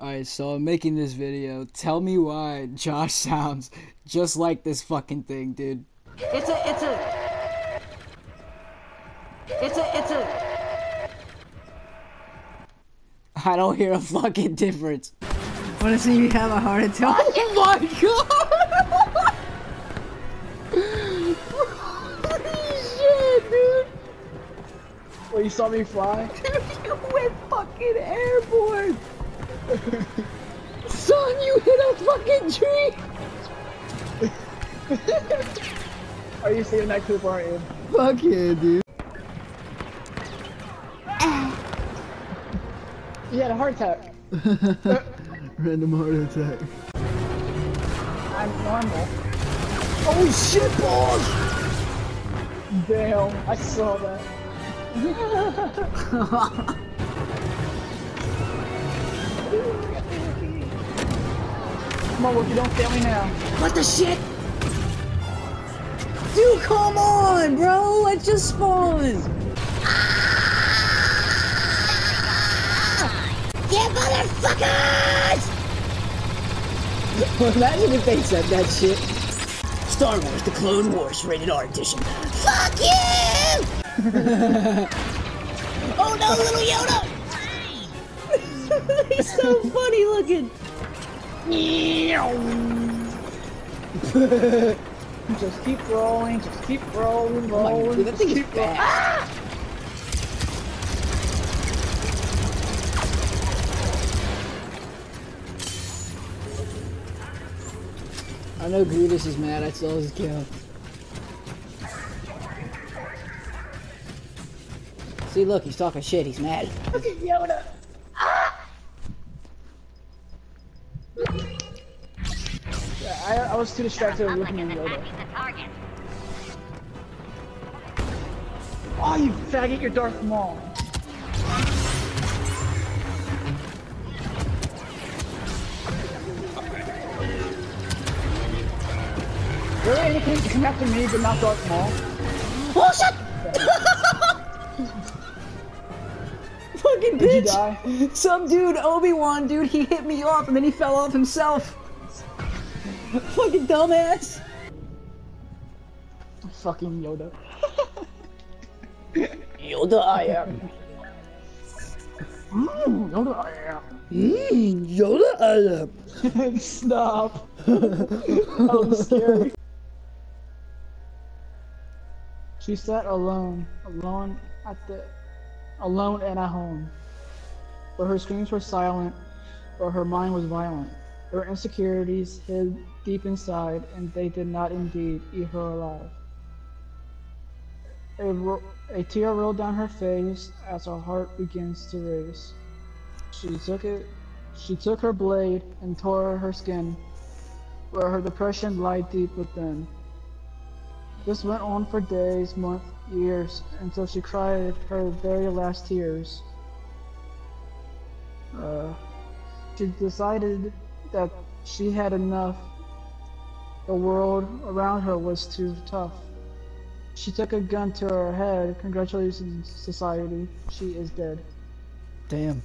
Alright, so I'm making this video. Tell me why Josh sounds just like this fucking thing, dude. It's a, it's a, it's a, it's a. I don't hear a fucking difference. Wanna see me have a heart attack? Oh my god! Holy shit, dude! Well, you saw me fly? Dude, you went fucking airborne! Son, you hit a fucking tree! Are you seeing that clip, aren't you? Fuck yeah, dude. You had a heart attack. Random heart attack. I'm normal. Oh shit, balls! Damn, I saw that. Come on, Wookiee, don't fail me now. What the shit? Dude, come on, bro. I just spawned. Yeah, motherfuckers! Imagine if they said that shit. Star Wars: The Clone Wars Rated R Edition. Fuck you! oh no, little Yoda! He's so funny looking. Just keep rolling, just keep rolling, Oh my rolling. that thing is keep rolling. fast. I know Grievous is mad, I saw his kill. See, look, he's talking shit, he's mad. Look at Yoda. I, I was too distracted with looking at Yoda. Oh, you faggot, you're Darth Maul. Really? Anything to come after me but not Darth Maul? Oh shit! Fucking Did you bitch! die? Some dude, Obi-Wan dude, he hit me off and then he fell off himself. Fucking dumbass. Fucking Yoda. Yoda I am. Mm, Yoda, I Mmm, Yoda I am. am. Stop. was scary. She sat alone, alone at the, alone and at home. But her screams were silent, but her mind was violent. Her insecurities hid deep inside, and they did not indeed eat her alive. A, ro- a tear rolled down her face as her heart begins to race. She took it. She took her blade and tore her skin, where her depression lay deep within. This went on for days, months, years, until she cried her very last tears. Uh, she decided that she had enough. The world around her was too tough. She took a gun to her head. Congratulations, society. She is dead. Damn.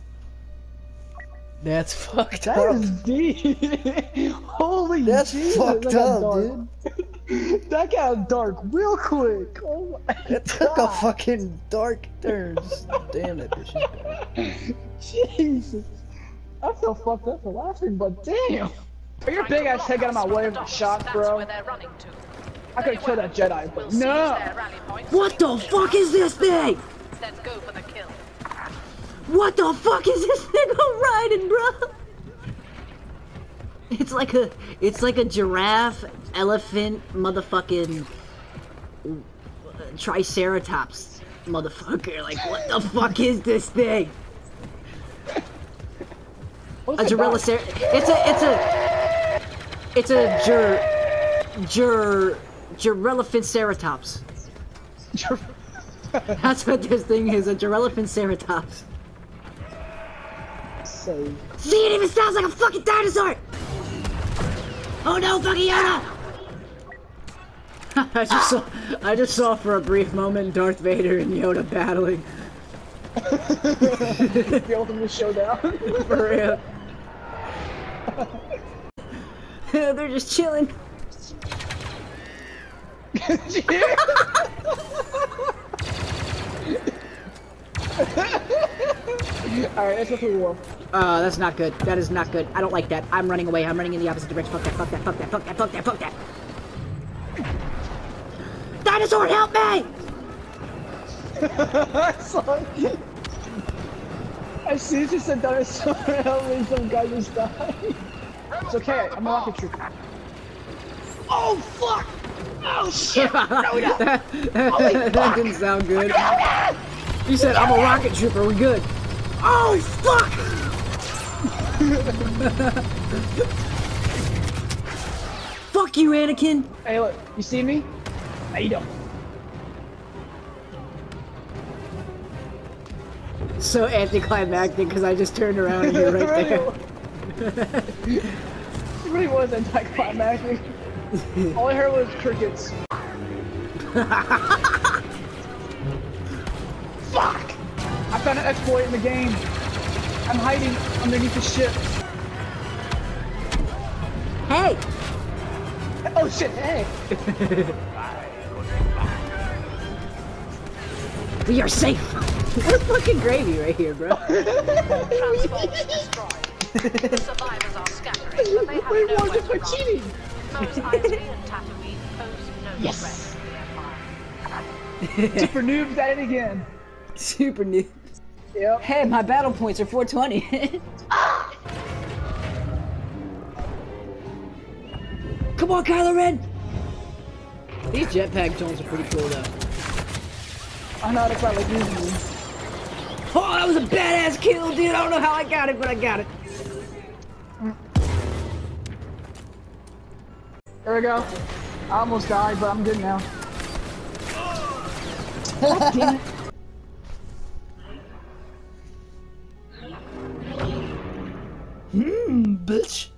That's fucked That up. is deep. Holy That's Jesus, fucked that up, dark. that got dark real quick. Oh my It took a fucking dark turn. Damn, it, bitch. Jesus. I feel fucked up for laughing, but damn. Are your big ass head getting out of my way of the shots, bro? I could kill that Jedi, but no. What the fuck is this thing? Let's go for the kill. What the fuck is this thing I'm riding, bro? It's like a, it's like a giraffe, elephant, motherfucking uh, triceratops, motherfucker. Like, what the fuck is this thing? What's A about? cer- It's a, it's a, it's a jur, jur, Girelephant That's what this thing is, a Girelephant Save. See, it even sounds like a fucking dinosaur! Oh no, fucking Yoda! I just saw, I just saw for a brief moment Darth Vader and Yoda battling. the ultimate showdown. For real. They're just chilling. Alright, let's go for war. Uh, that's not good. That is not good. I don't like that. I'm running away. I'm running in the opposite direction. Fuck that, fuck that, fuck that, fuck that, fuck that, fuck that. Dinosaur, help me! As soon as you said dinosaur, help me, some guy just died. It's okay, I'm a rocket trooper. Oh fuck! Oh shit! that, that didn't sound good. You said I'm a rocket trooper. We good? Oh fuck! fuck you, Anakin. Hey look, you see me? How you doing? So anticlimactic because I just turned around and you're right there. It really was anticlimactic. All I heard was crickets. Fuck! I found an exploit in the game. I'm hiding underneath the ship. Hey, Oh shit, hey! we are safe. We're fucking gravy right here, bro. Transformers destroyed. The survivors are scattering, but they have Wait, no what? Just weapon cheating! Mos Eisley and Tatooine pose no Yes. threat to the Empire. Super noobs at it again. Super new. Yep. Hey, my battle points are 420. Come on, Kylo Ren! These jetpack drones are pretty cool, though. I know how to fight like usually. Oh, that was a badass kill, dude! I don't know how I got it, but I got it. There we go. I almost died, but I'm good now. Mmm, bitch.